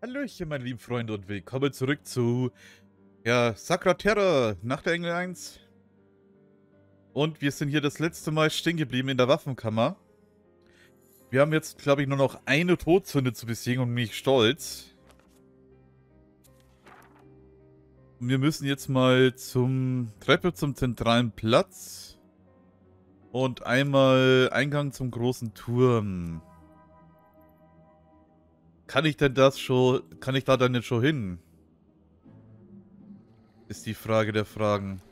Hallöchen, meine lieben Freunde und willkommen zurück zu ja, Sacra Terra, nach der Engel 1. Und wir sind hier das letzte Mal stehen geblieben in der Waffenkammer. Wir haben jetzt, glaube ich, nur noch eine Todsünde zu besiegen und mich stolz. Und wir müssen jetzt mal zum Treppe zum zentralen Platz. Und einmal Eingang zum großen Turm. Kann ich denn das schon, kann ich da dann jetzt schon hin? Ist die Frage der Fragen.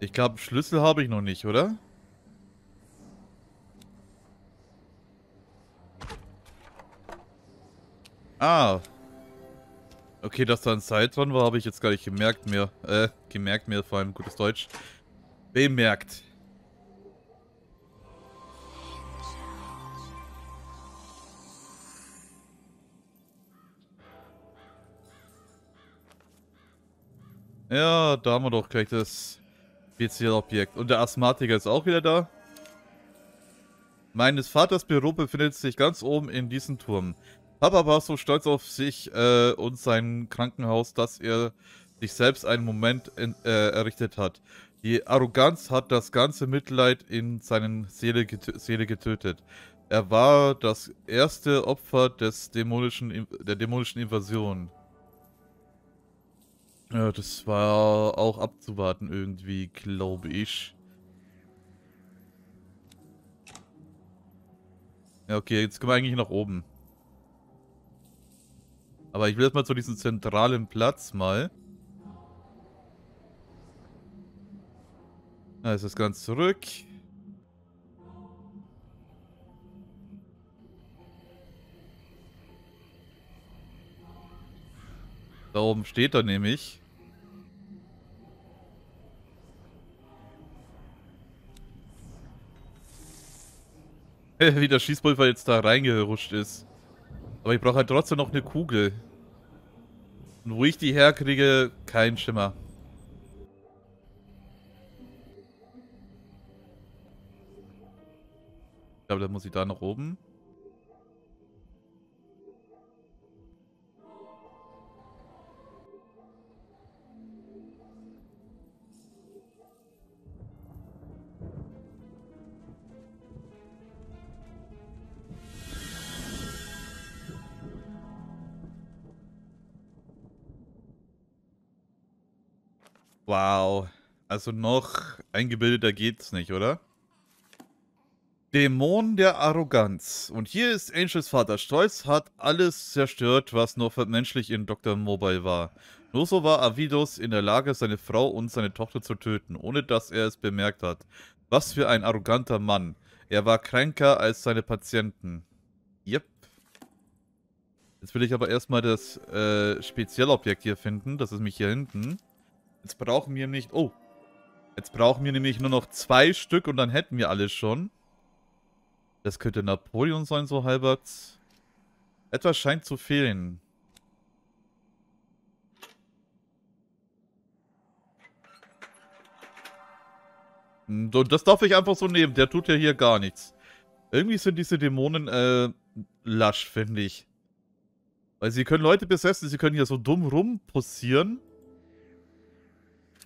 Ich glaube, Schlüssel habe ich noch nicht, oder? Ah, Okay, dass da ein Zeit dran war, habe ich jetzt gar nicht gemerkt mehr. Äh, gemerkt mehr, vor allem gutes Deutsch. Bemerkt. Ja, da haben wir doch gleich das Spezialobjekt. Und der Asthmatiker ist auch wieder da. Meines Vaters Büro befindet sich ganz oben in diesem Turm. Papa war so stolz auf sich äh, und sein Krankenhaus, dass er sich selbst einen Moment in, äh, errichtet hat. Die Arroganz hat das ganze Mitleid in seinen Seele, getö Seele getötet. Er war das erste Opfer des dämonischen, der dämonischen Invasion. Ja, das war auch abzuwarten irgendwie, glaube ich. Ja, okay, jetzt kommen wir eigentlich nach oben. Aber ich will jetzt mal zu diesem zentralen Platz mal. Da ist es ganz zurück. Da oben steht er nämlich. Wie der Schießpulver jetzt da reingerutscht ist. Aber ich brauche halt trotzdem noch eine Kugel. Und wo ich die herkriege, kein Schimmer. Ich glaube, da muss ich da nach oben. Wow. Also noch eingebildeter geht's nicht, oder? Dämon der Arroganz. Und hier ist Angels Vater stolz, hat alles zerstört, was noch menschlich in Dr. Mobile war. Nur so war Avidos in der Lage, seine Frau und seine Tochter zu töten, ohne dass er es bemerkt hat. Was für ein arroganter Mann. Er war kränker als seine Patienten. Yep. Jetzt will ich aber erstmal das äh, Spezialobjekt hier finden. Das ist mich hier hinten. Jetzt brauchen wir nicht... Oh. Jetzt brauchen wir nämlich nur noch zwei Stück und dann hätten wir alles schon. Das könnte Napoleon sein, so halbert. Etwas scheint zu fehlen. Und hm, das darf ich einfach so nehmen. Der tut ja hier gar nichts. Irgendwie sind diese Dämonen, äh, lasch, finde ich. Weil sie können Leute besessen, sie können hier so dumm rumposieren.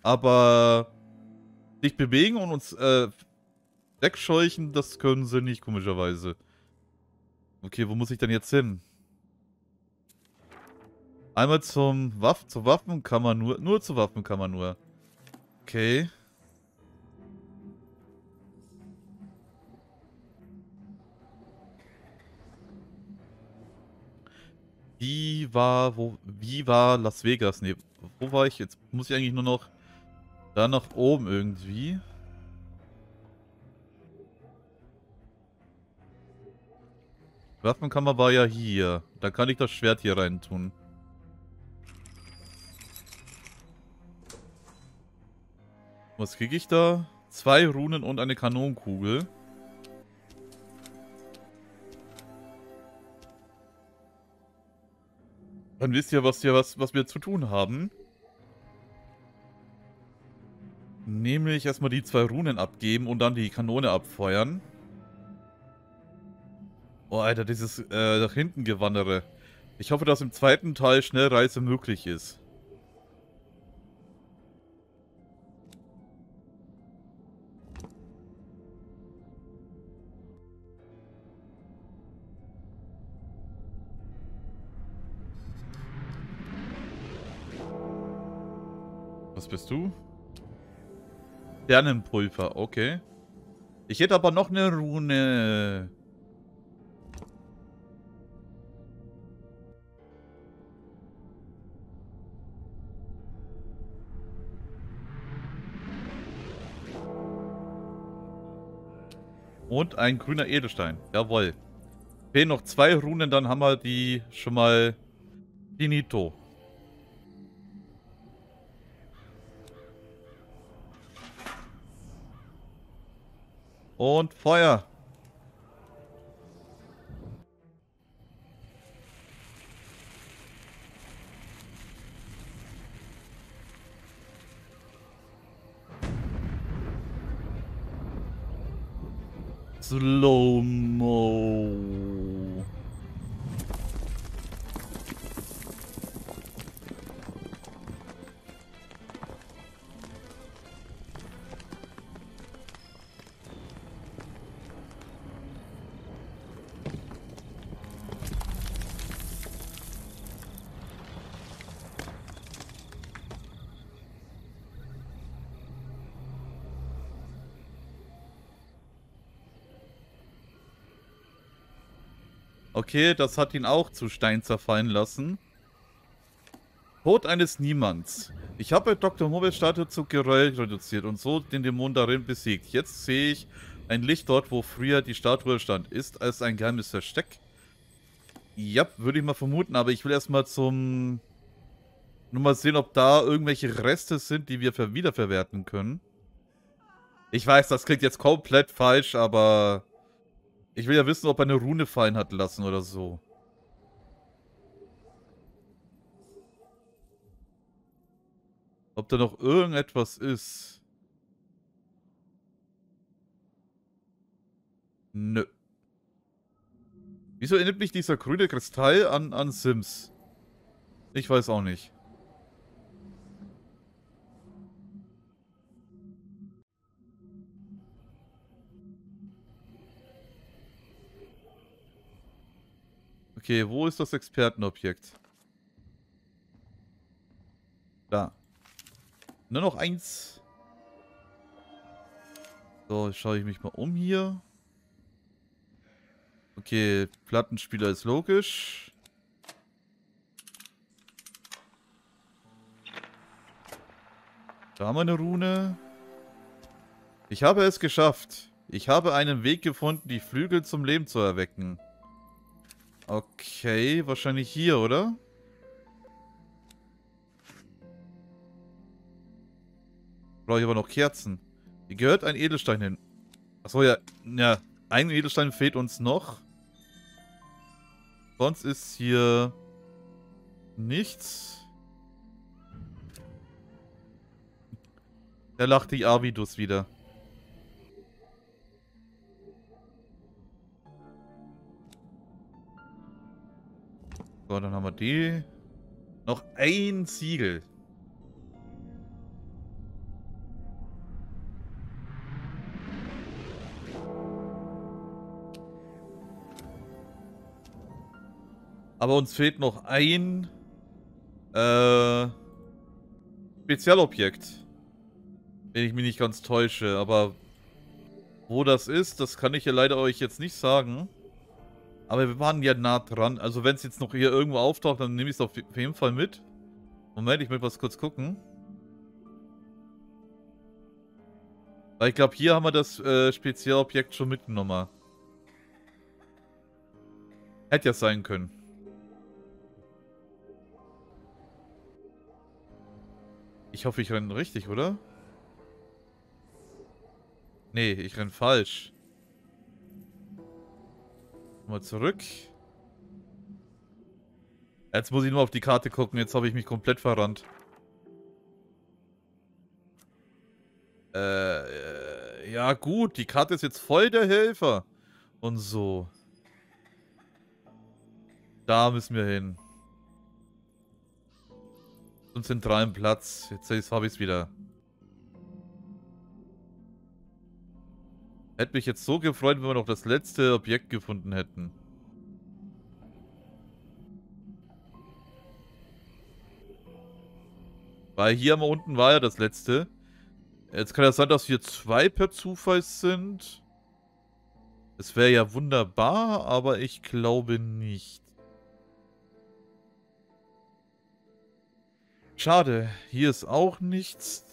Aber sich bewegen und uns äh, wegscheuchen, das können sie nicht, komischerweise. Okay, wo muss ich denn jetzt hin? Einmal zum Waff zur Waffenkammer nur. Nur zur Waffenkammer nur. Okay. Wie war, wo, wie war Las Vegas? Ne, wo war ich? Jetzt muss ich eigentlich nur noch da nach oben irgendwie. Waffenkammer war ja hier. Da kann ich das Schwert hier rein tun. Was kriege ich da? Zwei Runen und eine Kanonenkugel. Dann wisst ihr, was, ihr was, was wir zu tun haben. Nämlich erstmal die zwei Runen abgeben und dann die Kanone abfeuern. Oh, Alter, dieses äh, nach hinten gewandere. Ich hoffe, dass im zweiten Teil Schnellreise möglich ist. Was bist du? Sternenpulver, okay. Ich hätte aber noch eine Rune. Und ein grüner Edelstein. Jawohl. Fehlen noch zwei Runen, dann haben wir die schon mal finito. Und Feuer. Okay, das hat ihn auch zu Stein zerfallen lassen. Tod eines Niemands. Ich habe Dr. Mobile Statue zu Geröll reduziert und so den Dämon darin besiegt. Jetzt sehe ich ein Licht dort, wo früher die Statue stand. Ist als ein geheimes Versteck? Ja, würde ich mal vermuten, aber ich will erstmal zum... Nur mal sehen, ob da irgendwelche Reste sind, die wir wiederverwerten können. Ich weiß, das klingt jetzt komplett falsch, aber... Ich will ja wissen, ob er eine Rune fallen hat lassen oder so. Ob da noch irgendetwas ist. Nö. Wieso erinnert mich dieser grüne Kristall an, an Sims? Ich weiß auch nicht. Okay, wo ist das Expertenobjekt? Da. Nur noch eins. So, schaue ich mich mal um hier. Okay, Plattenspieler ist logisch. Da haben wir eine Rune. Ich habe es geschafft. Ich habe einen Weg gefunden, die Flügel zum Leben zu erwecken. Okay, wahrscheinlich hier, oder? Brauche ich aber noch Kerzen. Hier gehört ein Edelstein hin. Achso, ja. Ja, ein Edelstein fehlt uns noch. Sonst ist hier nichts. Da lacht die Avidus wieder. So, dann haben wir die. Noch ein Siegel. Aber uns fehlt noch ein äh, Spezialobjekt. Wenn ich mich nicht ganz täusche. Aber wo das ist, das kann ich ja leider euch jetzt nicht sagen. Aber wir waren ja nah dran. Also wenn es jetzt noch hier irgendwo auftaucht, dann nehme ich es auf jeden Fall mit. Moment, ich will was kurz gucken. Weil ich glaube, hier haben wir das äh, Spezialobjekt schon mitgenommen. Hätte ja sein können. Ich hoffe, ich renne richtig, oder? Nee, ich renne falsch. Mal zurück. Jetzt muss ich nur auf die Karte gucken. Jetzt habe ich mich komplett verrannt. Ja gut, die Karte ist jetzt voll der Helfer. Und so. Da müssen wir hin. Zum zentralen Platz. Jetzt habe ich es wieder. Hätte mich jetzt so gefreut, wenn wir noch das letzte Objekt gefunden hätten. Weil hier mal unten war ja das letzte. Jetzt kann ja sein, dass hier zwei per Zufall sind. Es wäre ja wunderbar, aber ich glaube nicht. Schade, hier ist auch nichts.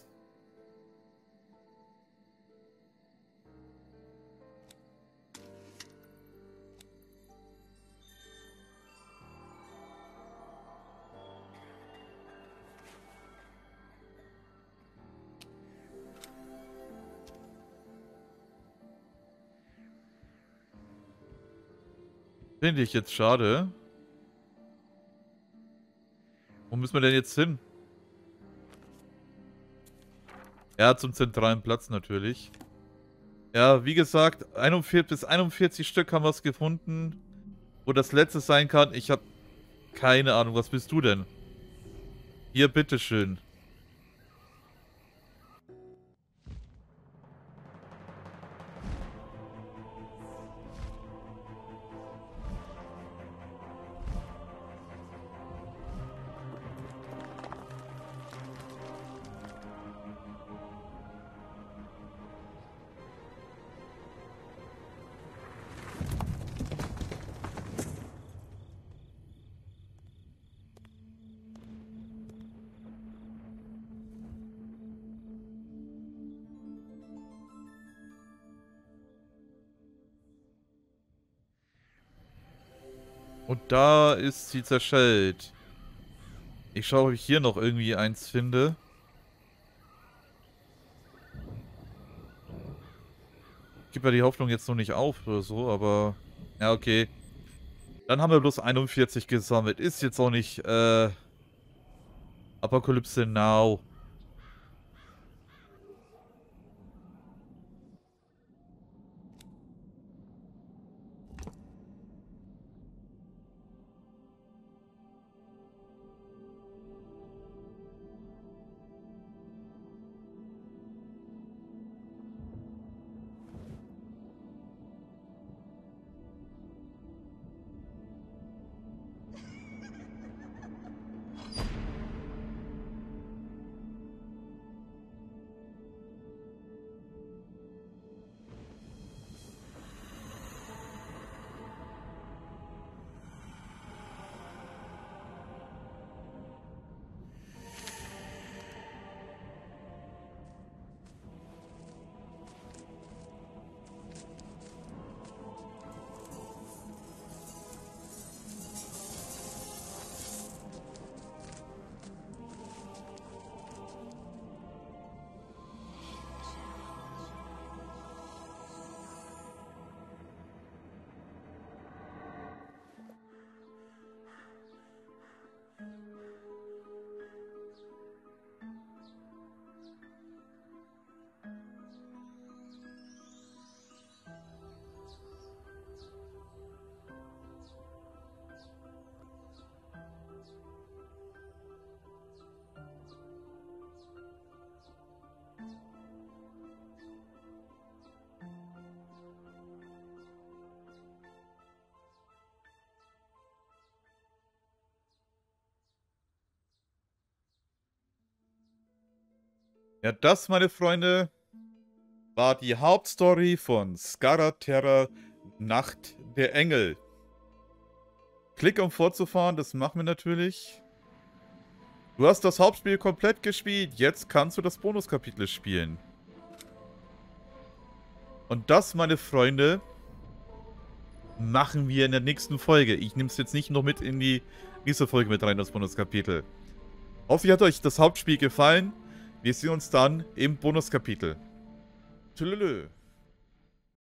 Finde ich jetzt schade. Wo müssen wir denn jetzt hin? Ja, zum zentralen Platz natürlich. Ja, wie gesagt, 41 bis 41 Stück haben wir es gefunden. Wo das letzte sein kann, ich habe keine Ahnung. Was bist du denn? Hier, bitteschön. Und da ist sie zerschellt. Ich schaue, ob ich hier noch irgendwie eins finde. Ich gebe ja die Hoffnung jetzt noch nicht auf oder so, aber... Ja, okay. Dann haben wir bloß 41 gesammelt. Ist jetzt auch nicht, äh... Apokalypse Now. Ja, das, meine Freunde, war die Hauptstory von Skara Terra Nacht der Engel. Klick, um fortzufahren, das machen wir natürlich. Du hast das Hauptspiel komplett gespielt, jetzt kannst du das Bonuskapitel spielen. Und das, meine Freunde, machen wir in der nächsten Folge. Ich nehme es jetzt nicht noch mit in die nächste Folge mit rein, das Bonuskapitel. Hoffe, hat euch das Hauptspiel gefallen. Wir sehen uns dann im Bonuskapitel. Tschüss.